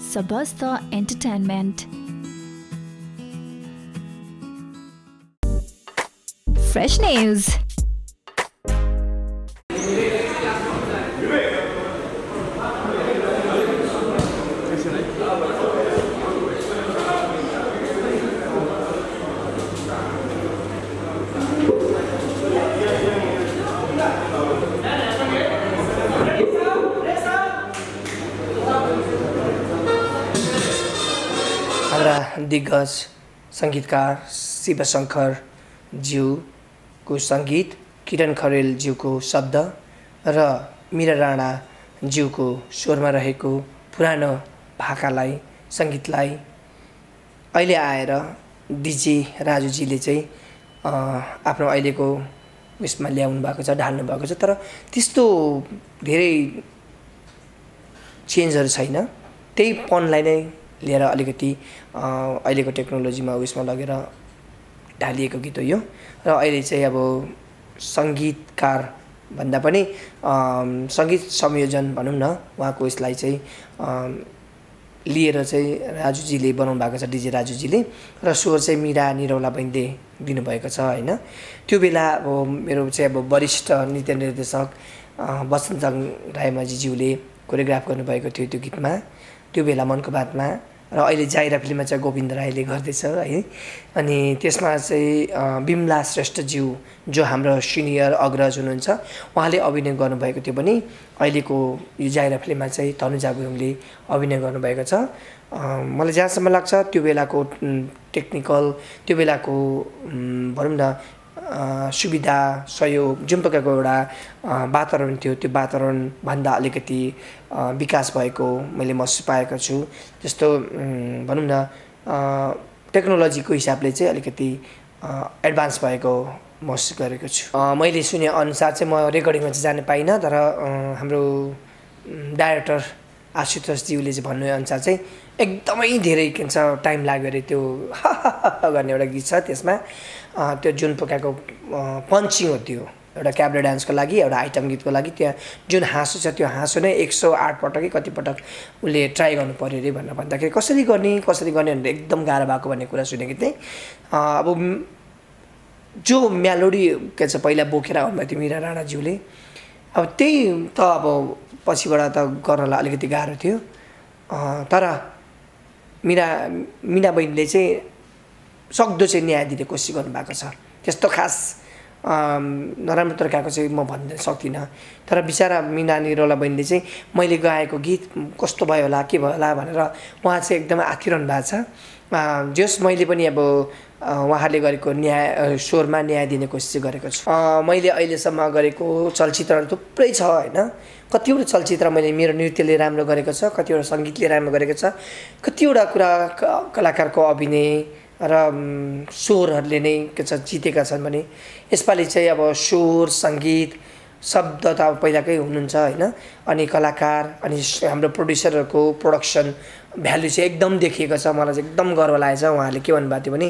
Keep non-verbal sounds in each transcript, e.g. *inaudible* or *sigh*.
Sabasta Entertainment. Fresh news. दिग्गज सङ्गीतकार शिवशङ्कर ज्यूको सङ्गीत किरण खरेल ज्यूको शब्द र मिरा राणा ज्यूको स्वरमा रहेको पुरानो भाकालाई सङ्गीतलाई अहिले आएर डिजे राजुजीले चाहिँ आफ्नो अहिलेको उयसमा ल्याउनु भएको छ ढाल्नु भएको छ। तर त्यस्तो धेरै चेन्जहरू छैन। त्यही पनलाई नै लिएर अलिकति अहिलेको टेक्नोलोजीमा उयसमा लगेर ढालिएको गीत हो यो। र अहिले चाहिँ अब सङ्गीतकार भन्दा पनि सङ्गीत संयोजन भनौँ न उहाँको उसलाई चाहिँ लिएर चाहिँ राजुजीले बनाउनु भएको छ डिजे राजुजीले। र स्वर चाहिँ मिरा निरौला बहिनीले दिनुभएको छ होइन। त्यो बेला अब मेरो चाहिँ अब वरिष्ठ नृत्य निर्देशक अ, वसन्तङ रायमाझीज्यूले कोरियोग्राफ गर्नुभएको थियो त्यो गीतमा। त्यो बेला मनको बातमा र अहिले जाइरा फिल्ममा चाहिँ गोविन्द राईले गर्दैछ है। अनि त्यसमा चाहिँ बिमला श्रेष्ठज्यू जो हाम्रो सिनियर अग्रज हुनुहुन्छ उहाँले अभिनय गर्नुभएको थियो भने अहिलेको यो जाइरा फिल्ममा चाहिँ तनुजा गुरुङले अभिनय गर्नुभएको छ। मलाई जहाँसम्म लाग्छ त्यो बेलाको टेक्निकल त्यो बेलाको भनौँ न सुविधा सहयोग जुन प्रकारको एउटा वातावरण थियो त्यो वातावरणभन्दा अलिकति विकास भएको मैले महसुस पाएको छु जस्तो भनौँ न टेक्नोलोजीको हिसाबले चाहिँ अलिकति एडभान्स भएको महसुस गरेको छु मैले सुने अनुसार चाहिँ म रेकर्डिङमा चाहिँ जान पाइनँ तर हाम्रो डाइरेक्टर आशुतोषज्यूले चाहिँ भन्नुअनुसार चाहिँ एकदमै धेरै के भन्छ टाइम लाग्यो अरे त्यो गर्ने एउटा गीत छ त्यसमा त्यो जुन प्रकारको पन्चिङ हो त्यो एउटा क्याब्रे डान्सको लागि एउटा आइटम गीतको लागि त्यहाँ जुन हाँसो छ त्यो हाँसो नै एक सौ आठ पटक कि कति पटक उसले ट्राई गर्नु पऱ्यो अरे भनेर भन्दाखेरि कसरी गर्ने कसरी गर्ने भनेर एकदम गाह्रो भएको भन्ने कुरा सुनेको थिएँ। अब जो मेलोडी के छ पहिला बोकेर आउनुभएको थियो मिरा राणाज्यूले अब त्यही त अब पछिबाट त गर्नलाई अलिकति गाह्रो थियो। तर मिरा मिना बहिनीले चाहिँ सक्दो चाहिँ न्याय दिने कोसिस गर्नुभएको छ। त्यस्तो खास नराम्रो तरिकाको चाहिँ म भन्न सक्दिनँ। तर बिचरा मिना निरौला बहिनीले चाहिँ मैले गाएको गीत कस्तो भयो होला के भयो होला भनेर उहाँ चाहिँ एकदमै आँखिरहनु भएको छ। जस मैले पनि अब उहाँले गरेको न्याय स्वरमा न्याय दिने कोसिस गरेको छु। मैले अहिलेसम्म गरेको चलचित्रहरू थुप्रै छ होइन। कतिवटा चलचित्र मैले मेरो नृत्यले राम्रो गरेको छ कतिवटा सङ्गीतले राम्रो गरेको छ कतिवटा कुरा कलाकारको अभिनय र स्वरहरूले नै के छ जितेका छन् भने यसपालि चाहिँ अब स्वर सङ्गीत शब्द त अब पहिलाकै हुनुहुन्छ होइन? अनि कलाकार अनि हाम्रो प्रड्युसरहरूको प्रोडक्सन भ्यालु चाहिँ एकदम देखिएको छ। मलाई चाहिँ एकदम गर्व लागेको छ उहाँले के भन्नुभएको थियो भने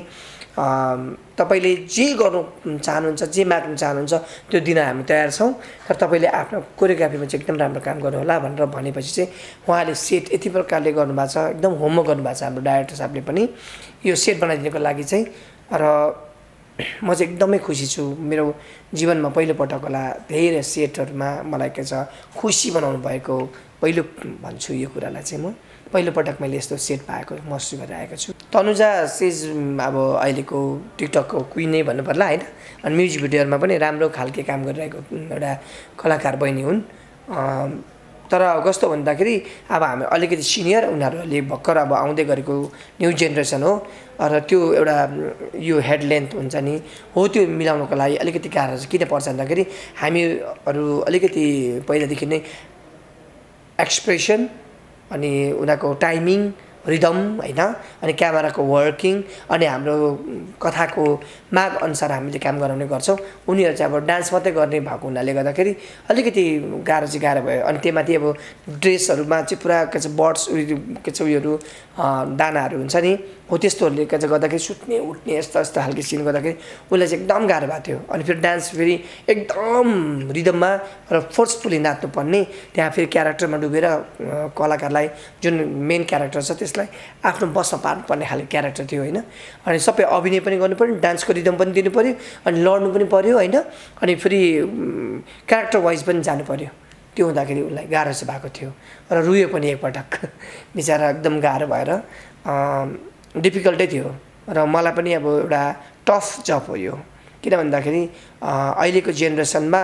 तपाईँले जे गर्नु चाहनुहुन्छ जे माग्नु चाहनुहुन्छ त्यो दिन हामी तयार छौँ। तर तपाईँले आफ्नो कोरियोग्राफीमा चाहिँ एकदम राम्रो काम गर्नु होला भनेर भनेपछि चाहिँ उहाँले सेट यति प्रकारले गर्नुभएको छ एकदम होमवर्क गर्नुभएको छ हाम्रो डाइरेक्टर साहबले पनि। यो सेट बनाइदिनुको लागि चाहिँ र म चाहिँ एकदमै खुसी छु। मेरो जीवनमा पहिलोपटक होला धेरै सेटहरूमा मलाई के छ खुसी बनाउनु भएको पहिलो भन्छु यो कुरालाई चाहिँ म। पहिलोपटक मैले यस्तो सेट पाएको महसुस गरेर आएको छु। तनुजा सेज अब अहिलेको टिकटकको क्विन भन्नु पर्ला होइन? अनि म्युजिक भिडियोहरूमा पनि राम्रो खालके काम गरिरहेको एउटा कलाकार बहिनी हुन्। तर कस्तो भन्दाखेरि अब हामी अलिकति सिनियर उनीहरूले भर्खर अब आउँदै गरेको न्यू जेनेरेसन हो। र त्यो एउटा यो हेड लेन्थ हुन्छ नि हो त्यो मिलाउनको लागि अलिकति गाह्रो किन पर्छ भन्दाखेरि हामीहरू अलिकति पहिलादेखि नै एक्सप्रेसन अनि उनीहरूको टाइमिङ रिदम होइन अनि क्यामेराको वर्किङ अनि हाम्रो कथाको माग अनुसार हामीले काम गराउने गर्छौँ। उनीहरू चाहिँ अब डान्स मात्रै गर्ने भएको हुनाले गर्दाखेरि अलिकति गाह्रो चाहिँ गाह्रो भयो। अनि त्यही माथि अब ड्रेसहरूमा चाहिँ पुरा के छ बर्ड्स उयो के छ उयोहरू दानाहरू हुन्छ नि। हो त्यस्तोहरूले गर्दाखेरि सुत्ने उठ्ने यस्तो यस्तो खालको सिन गर्दाखेरि उसलाई चाहिँ एकदम गाह्रो भएको थियो। अनि फेरि डान्स फेरि एकदम रिदममा र फोर्सफुली नाच्नुपर्ने त्यहाँ फेरि क्यारेक्टरमा डुबेर कलाकारलाई जुन मेन क्यारेक्टर छ त्यसलाई आफ्नो बसमा पार्नुपर्ने खालको क्यारेक्टर थियो होइन। अनि सबै अभिनय पनि गर्नु पऱ्यो डान्सको रिदम पनि दिनु पऱ्यो अनि लड्नु पनि पऱ्यो होइन। अनि फेरि क्यारेक्टर वाइज पनि जानु पऱ्यो त्यो हुँदाखेरि उसलाई गाह्रो चाहिँ भएको थियो। र रुयो पनि एकपटक। *laughs* बिचरा एकदम गाह्रो भएर डिफिकल्टै थियो। र मलाई पनि अब एउटा टफ जब हो यो। किन भन्दाखेरि अहिलेको जेनेरेसनमा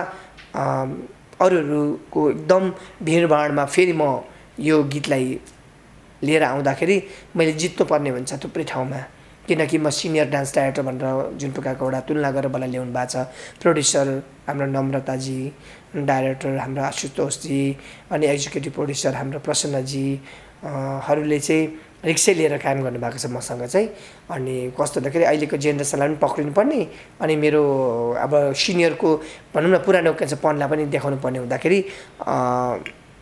अरूहरूको एकदम भिडभाडमा फेरि म यो गीतलाई लिएर आउँदाखेरि मैले जित्नुपर्ने हुन्छ थुप्रै ठाउँमा। किनकि म सिनियर डान्स डाइरेक्टर भनेर जुन प्रकारको एउटा तुलना गरेर मलाई ल्याउनु भएको छ। प्रड्युसर हाम्रो नम्रताजी डाइरेक्टर हाम्रो आशुतोषजी अनि एक्जिक्युटिभ प्रड्युसर हाम्रो प्रसन्नजी हरूले चाहिँ रिक्सै लिएर काम गर्नुभएको छ मसँग चाहिँ। अनि कस्तो हुँदाखेरि अहिलेको जेनेरेसनलाई पनि पक्रिनु पर्ने अनि मेरो अब सिनियरको भनौँ न पुरानो के छ पनलाई पनि देखाउनु पर्ने हुँदाखेरि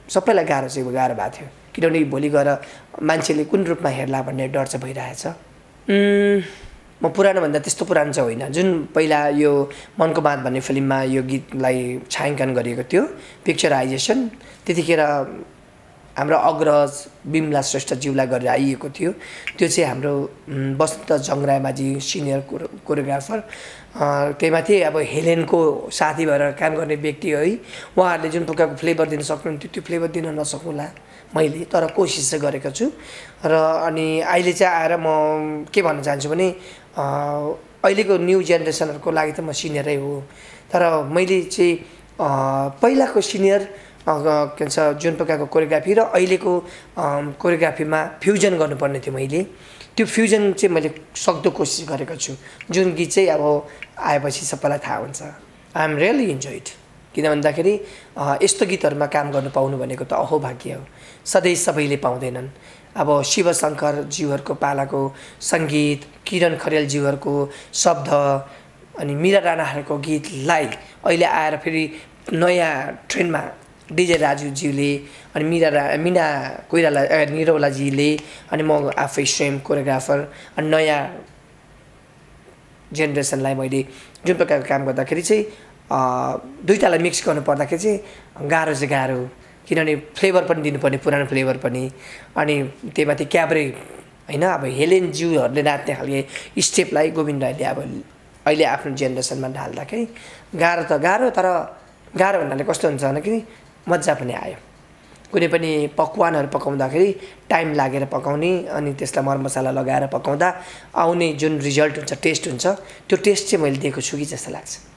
सबैलाई गाह्रो चाहिँ गाह्रो भएको थियो। किनभने भोलि गएर मान्छेले कुन रूपमा हेर्ला भन्ने डर चाहिँ भइरहेछ। म पुरानो भन्दा त्यस्तो पुरानो चाहिँ होइन। जुन पहिला यो मनको बात भन्ने फिल्ममा यो गीतलाई छायाङ्कन गरिएको थियो पिक्चराइजेसन त्यतिखेर हाम्रो अग्रज बिमला श्रेष्ठज्यूलाई गरेर आइएको थियो। त्यो चाहिँ हाम्रो बसन्त जङ्ग्रामाजी सिनियर कोरो कोरियोग्राफर। त्यहीमाथि अब हेलेनको साथी भएर काम गर्ने व्यक्ति है। उहाँहरूले जुन प्रकारको फ्लेभर दिन सक्नुहुन्थ्यो त्यो फ्लेभर दिन नसकुँला मैले तर कोसिस चाहिँ गरेको छु। र अनि अहिले चाहिँ आएर म के भन्न चाहन्छु भने अहिलेको न्यू जेनेरेसनहरूको लागि त म सिनियरै हो। तर मैले चाहिँ पहिलाको सिनियर के भन्छ जुन प्रकारको कोरियोग्राफी र अहिलेको कोरियोग्राफीमा फ्युजन गर्नुपर्ने थियो मैले। त्यो फ्युजन चाहिँ मैले सक्दो कोसिस गरेको छु। जुन गीत चाहिँ अब आएपछि सबैलाई थाहा हुन्छ। आइ एम रियली इन्जोइड किन भन्दाखेरि यस्तो गीतहरूमा काम गर्नु पाउनु भनेको त अहो भाग्य हो। सधैँ सबैले पाउँदैनन्। अब शिवशङ्करज्यूहरूको पालाको सङ्गीत किरण खरेलज्यूहरूको शब्द अनि मिरा राणाहरूको गीतलाई अहिले आएर फेरि नयाँ ट्रेन्डमा डिजे राजुज्यूले अनि मिरा रा मिना कोइराला निरौलाजीले अनि म आफै स्वयं कोरियोग्राफर अनि नयाँ जेनेरेसनलाई मैले जुन प्रकारको काम गर्दाखेरि चाहिँ दुइटालाई मिक्स गर्नु पर्दाखेरि चाहिँ गाह्रो चाहिँ गाह्रो किनभने फ्लेभर पनि दिनुपर्ने पुरानो फ्लेभर पनि। अनि त्यही माथि क्याब्रे होइन अब हेलेन ज्यूहरूले नाच्ने खालको स्टेपलाई गोविन्द राईले अब अहिले आफ्नो जेनेरेसनमा ढाल्दाखेरि गाह्रो त गाह्रो तर गाह्रो भन्नाले कस्तो हुन्छ भन्दाखेरि मजा पनि आयो। कुनै पनि पकवानहरू पकाउँदाखेरि टाइम लागेर पकाउने अनि त्यसलाई मरमसाला लगाएर पकाउँदा आउने जुन रिजल्ट हुन्छ टेस्ट हुन्छ त्यो टेस्ट चाहिँ मैले दिएको छु कि जस्तो लाग्छ।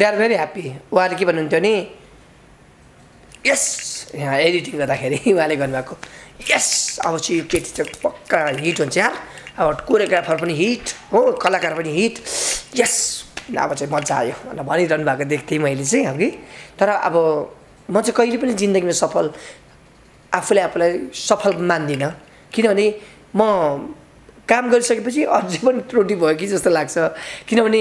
दे आर भेरी ह्याप्पी उहाँले के भन्नुहुन्थ्यो नि यस यहाँ एडिटिङ गर्दाखेरि *laughs* उहाँले गर्नुभएको यस अब चाहिँ यो केटी चाहिँ पक्का हिट हुन्छ यार। अब कोरियोग्राफर पनि हिट हो कलाकार पनि हिट। यस अब चाहिँ मजा आयो। भनेर भनिरहनु भएको देख्थेँ मैले चाहिँ अघि तर अब म चाहिँ कहिले पनि जिन्दगीमा सफल आफूले आफूलाई सफल मान्दिनँ। किनभने म काम गरिसकेपछि अझै पनि त्रुटि भयो कि जस्तो लाग्छ। किनभने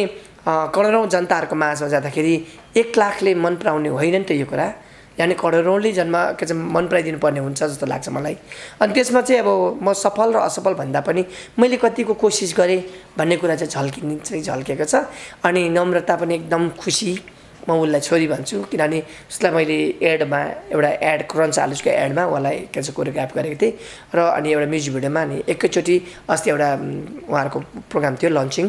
करोडौँ जनताहरूको माझमा जाँदाखेरि एक लाखले मन पराउने होइन नि त यो कुरा। यानि करोडौँले जन्म के चाहिँ मन पराइदिनु पर्ने हुन्छ जस्तो लाग्छ मलाई। अनि त्यसमा चाहिँ अब म सफल र असफल भन्दा पनि मैले कतिको कोसिस गरेँ भन्ने कुरा चाहिँ झल्किने चाहिँ झल्केको छ। अनि नम्रता पनि एकदम खुसी म उसलाई छोरी भन्छु। किनभने उसलाई मैले एडमा एउटा एड क्रन्च आलुसको एडमा उहाँलाई के चाहिँ कोरियोग्राफ गरेको थिएँ। र अनि एउटा म्युजिक भिडियोमा अनि एकैचोटि अस्ति एउटा उहाँहरूको प्रोग्राम थियो लन्चिङ।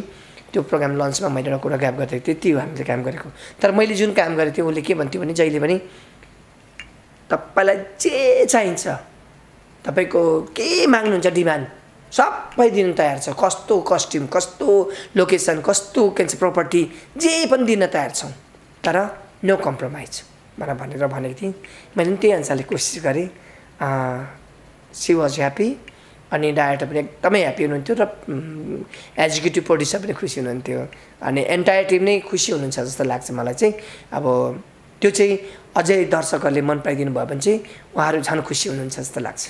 त्यो प्रोग्राम लन्चमा मैले एउटा कोरियोग्राफ गरेको थिएँ त्यो हामीले काम गरेको। तर मैले जुन काम गरेको थिएँ उसले के भन्थ्यो भने जहिले पनि तपाईँलाई जे चाहिन्छ तपाईँको के माग्नुहुन्छ डिमान्ड सबै दिनु तयार छ। कस्तो कस्ट्युम कस्तो लोकेसन कस्तो के भन्छ प्रपर्टी जे पनि दिन तयार छौँ। तर नो कम्प्रोमाइज मलाई भनेर भनेको थिएँ। मैले पनि त्यही अनुसारले कोसिस गरेँ। सी वाज ह्याप्पी अनि डाइरेक्टर पनि एकदमै ह्याप्पी हुनुहुन्थ्यो र एजुकेटिभ प्रड्युसर पनि खुसी हुनुहुन्थ्यो। अनि एन्टायर टिम नै खुसी हुनुहुन्छ जस्तो लाग्छ मलाई चाहिँ। अब त्यो चाहिँ अझै दर्शकहरूले मन पराइदिनु भयो भने चाहिँ उहाँहरू झन् खुसी हुनुहुन्छ जस्तो लाग्छ।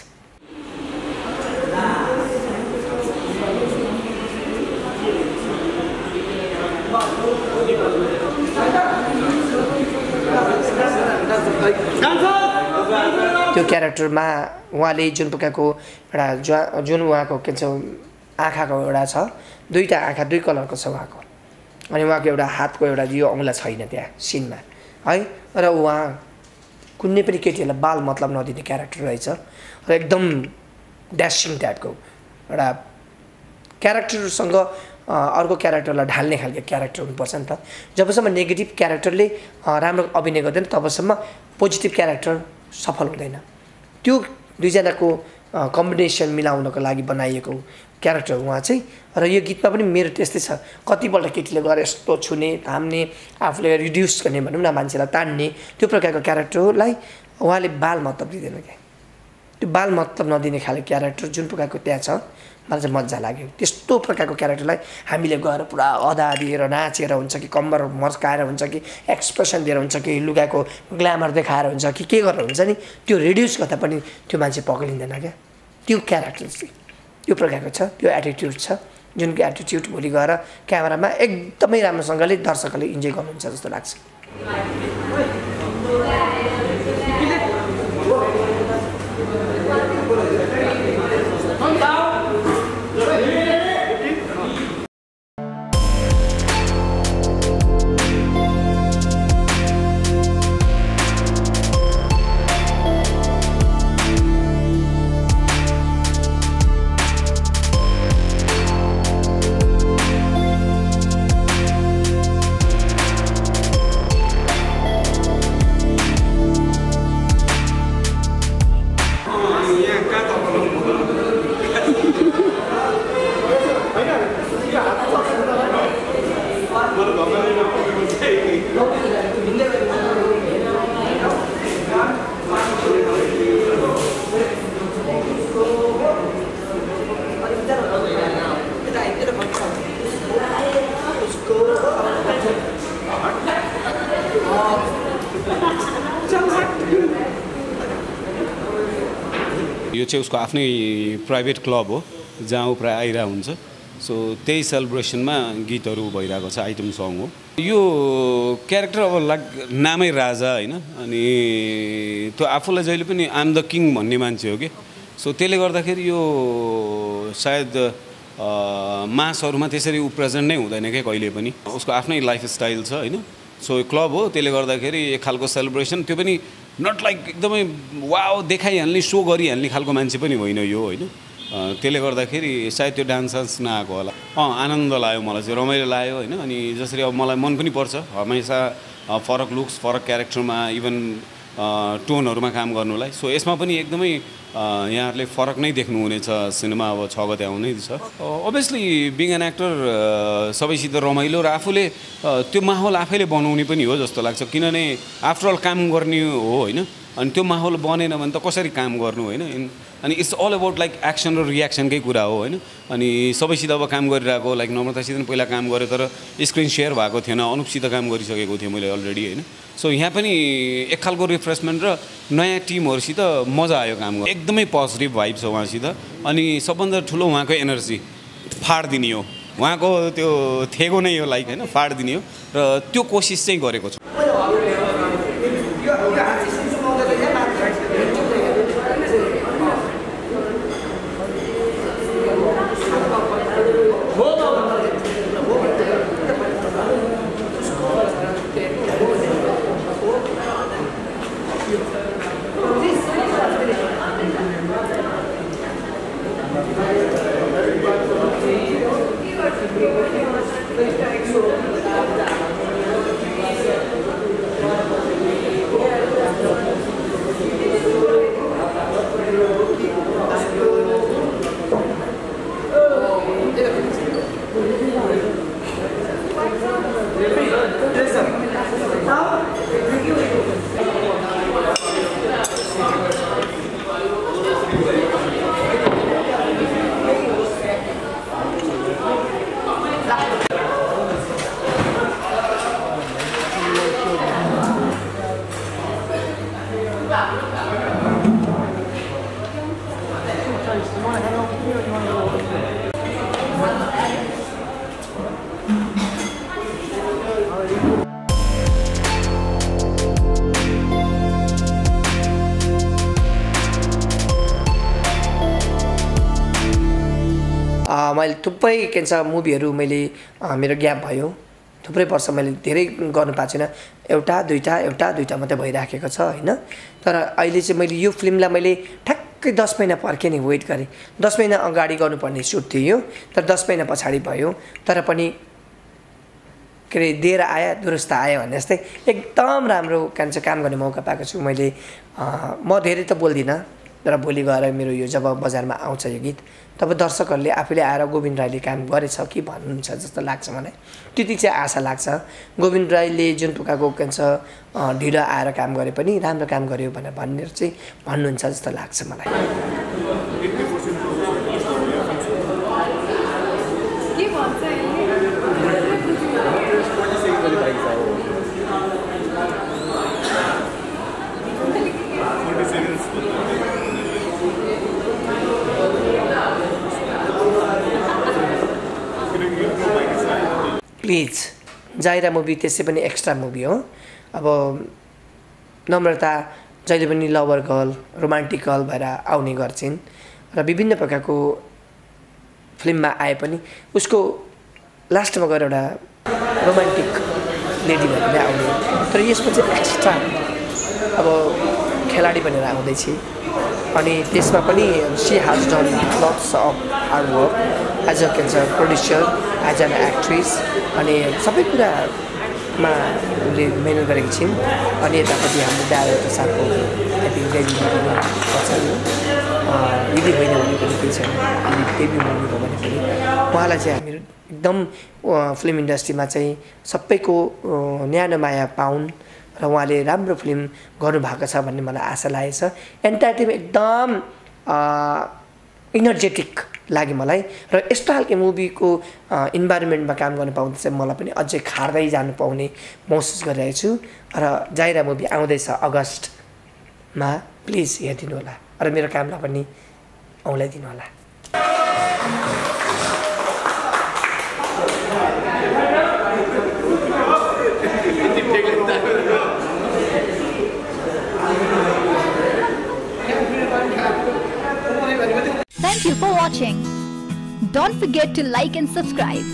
त्यो क्यारेक्टरमा उहाँले जुन प्रकारको एउटा जुन उहाँको के भन्छ आँखाको एउटा छ दुईवटा आँखा दुई कलरको छ उहाँको। अनि उहाँको एउटा हातको एउटा यो औँला छैन त्यहाँ सिनमा। है? र उहाँ कुनै पनि केटीहरूलाई बाल मतलब नदिने क्यारेक्टर रहेछ। र एकदम ड्यासिङ टाइपको एउटा क्यारेक्टरसँग अर्को क्यारेक्टरलाई ढाल्ने खालको क्यारेक्टर हुनुपर्छ नि त। जबसम्म नेगेटिभ क्यारेक्टरले राम्रो अभिनय गर्दैन तबसम्म पोजिटिभ क्यारेक्टर सफल हुँदैन। त्यो दुईजनाको कम्बिनेसन मिलाउनको लागि बनाइएको क्यारेक्टर उहाँ चाहिँ र यो गीतमा पनि मेरो त्यस्तै छ। कतिपल्ट केटीले गएर यस्तो छुने थाम्ने आफूले रिड्युस गर्ने भनौँ न मान्छेलाई तान्ने त्यो प्रकारको क्यारेक्टरलाई उहाँले बाल मतलब दिँदैन क्या। त्यो बाल मतलब नदिने खाले क्यारेक्टर जुन प्रकारको त्यहाँ छ मलाई चाहिँ मजा लाग्यो। त्यस्तो प्रकारको क्यारेक्टरलाई हामीले गएर पुरा अदा दिएर नाचेर हुन्छ कि कम्बर मर्काएर हुन्छ कि एक्सप्रेसन दिएर हुन्छ कि लुगाको ग्ल्यामर देखाएर हुन्छ कि के गरेर हुन्छ नि त्यो रिड्युस गर्दा पनि त्यो मान्छे पक्रिँदैन क्या। त्यो क्यारेक्टर चाहिँ त्यो प्रकारको छ त्यो एटिट्युड छ जुन एटिट्युड भोलि गएर क्यामेरामा एकदमै राम्रोसँगले दर्शकहरूले इन्जोय गर्नुहुन्छ जस्तो लाग्छ। चाहिँ उसको आफ्नै प्राइभेट क्लब हो जहाँ ऊ प्रायः आइरहेको हुन्छ। सो त्यही सेलिब्रेसनमा गीतहरू भइरहेको छ आइटम सङ हो। यो क्यारेक्टर अब लाग नामै राजा होइन? अनि त्यो आफूलाई जहिले पनि आम द किङ भन्ने मान्छे हो कि? सो त्यसले गर्दाखेरि यो सायद मासहरूमा त्यसरी ऊ प्रेजेन्ट नै हुँदैन क्या कहिले पनि। उसको आफ्नै लाइफ स्टाइल छ होइन? सो यो क्लब हो त्यसले गर्दाखेरि एक खालको सेलिब्रेसन त्यो पनि नट लाइक एकदमै वाओ देखाइहाल्ने सो गरिहाल्ने खालको मान्छे पनि होइन यो होइन? त्यसले गर्दाखेरि सायद त्यो डान्स सान्स नआएको होला। अँ आनन्द लाग्यो मलाई चाहिँ रमाइलो लाग्यो होइन? अनि जसरी अब मलाई मन पनि पर्छ हमेसा फरक लुक्स फरक क्यारेक्टरमा इभन टोनहरूमा काम गर्नुलाई। सो यसमा पनि एकदमै यहाँहरूले फरक नै देख्नुहुनेछ सिनेमा अब छ गते आउनै छ। अभियसली बिङ एन एक्टर सबैसित रमाइलो र आफूले त्यो माहौल आफैले बनाउने पनि हो जस्तो लाग्छ। किनभने आफ्टरअल काम गर्ने हो होइन? अनि त्यो माहौल बनेन भने त कसरी काम गर्नु होइन? इन- अनि it's all about like action र रियाक्सनकै कुरा हो होइन? अनि सबैसित अब काम गरिरहेको लाइक नम्रतासित पनि पहिला काम गरेँ तर स्क्रिन सेयर भएको थिएन अनुपसित काम गरिसकेको थिएँ मैले अलरेडी होइन? सो यहाँ पनि एक खालको रिफ्रेसमेन्ट र नयाँ टिमहरूसित मजा आयो काम गर्नु। एकदमै पोजिटिभ भाइब छ उहाँसित। अनि सबभन्दा ठुलो उहाँको एनर्जी फाडिदिने हो। उहाँको त्यो थेगो नै हो लाइक होइन? फाडिदिने हो। र त्यो कोसिस चाहिँ गरेको छु। थुप्रै के भन्छ मुभीहरू मैले मेरो ग्याप भयो। थुप्रै वर्ष मैले धेरै गर्नु पाएको छैन। एउटा दुइटा एउटा दुइटा मात्रै भइराखेको छ होइन? तर अहिले चाहिँ मैले यो फिल्मलाई मैले ठ्याक्कै दस महिना पर्खेँ नि वेट गरेँ। दस महिना अगाडि गर्नुपर्ने सुट थियो तर दस महिना पछाडि भयो। तर पनि के अरे दिएर आयो दुरुस्त आयो भने जस्तै एकदम राम्रो के भन्छ काम गर्ने मौका पाएको छु मैले। म धेरै त बोल्दिनँ। तर भोलि गएर मेरो यो जब बजारमा आउँछ यो गीत तब दर्शकहरूले आफूले आएर गोविन्द राईले काम गरेछ कि भन्नुहुन्छ जस्तो लाग्छ मलाई। त्यति चाहिँ आशा लाग्छ। गोविन्द राईले जुन प्रकारको के ढिलो आएर काम गरे पनि राम्रो काम गर्यो भनेर भनेर चाहिँ भन्नुहुन्छ जस्तो लाग्छ मलाई। प्लिज जाइरा मुभी त्यसै पनि एक्स्ट्रा मुभी हो। अब नम्रता जहिले पनि लभर गर्ल रोमान्टिक गर्ल भएर आउने गर्छिन् र विभिन्न प्रकारको फिल्ममा आए पनि उसको लास्टमा गएर एउटा रोमान्टिक लेडी भएर आउने। तर यसमा चाहिँ एक्स्ट्रा अब खेलाडी बनेर आउँदैछ। अनि त्यसमा पनि she has done lots of hard work as a cancer producer as an actress अनि सबै कुरामा उसले मेहनत गरेकी छिन्। अनि यतापट्टि हाम्रो डाइरेक्टर साथको आई पर्छ यो यदि होइन भने पनि केही छैन यदि मुभी हो भने पनि उहाँलाई चाहिँ हामीहरू एकदम फिल्म इन्डस्ट्रीमा चाहिँ सबैको न्यानो माया पाउन् र उहाँले राम्रो फिल्म गर्नुभएको छ भन्ने मलाई आशा लागेको छ। एन्टायर टिम एकदम इनर्जेटिक लाग्यो मलाई र यस्तो खालको मुभीको इन्भाइरोमेन्टमा काम गर्नु पाउँदा चाहिँ मलाई पनि अझै खार्दै जानु पाउने महसुस गरिरहेको छु। र जाइरा मुभी आउँदैछ अगस्तमा प्लिज हेरिदिनु होला। र मेरो कामलाई पनि औँलाइदिनु होला। Watching. Don't forget to like and subscribe.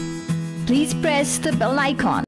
Please press the bell icon.